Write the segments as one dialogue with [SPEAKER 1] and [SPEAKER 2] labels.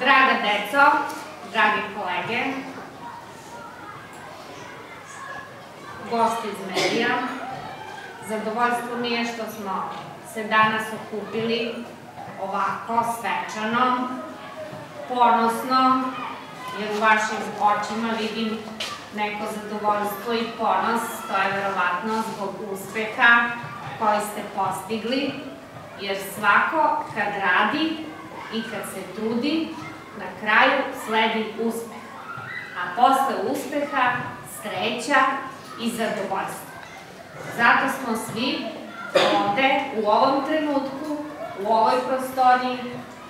[SPEAKER 1] Draga deco, dragi kolege, gosti iz medija, zadovoljstvo mi je što smo se danas okupili ovako svečano, ponosno, jer u vašim očima vidim neko zadovoljstvo i ponos, to je verovatno zbog uspeha koji ste postigli, jer svako kad radi i kad se trudi, na kraju sledi uspeh. A posle uspeha sreća i zadovoljstvo. Zato smo svi ovde, u ovom trenutku, u ovoj prostoriji,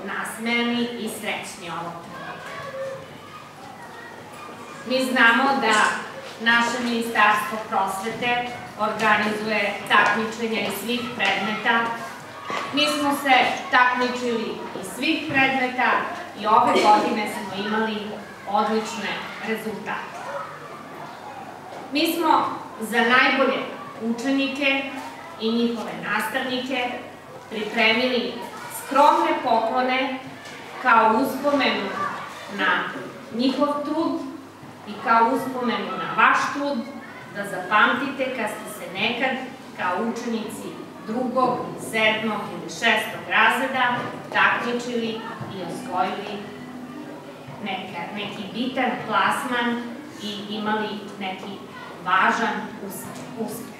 [SPEAKER 1] nasmejani i srećni ovog trenutka. Mi znamo da naše Ministarstvo prosvete organizuje takmičenja iz svih predmeta. Mi smo se takmičili iz svih predmeta i ove godine smo imali odlične rezultate. Mi smo za najbolje učenike i njihove nastavnike pripremili skromne poklone kao uspomenu na njihov trud i kao uspomenu na vaš trud da zapamtite kad ste se nekad kao učenici drugog, sedmog ili šestog razreda takmičili i osvojili neki bitan plasman i imali neki važan uspeh.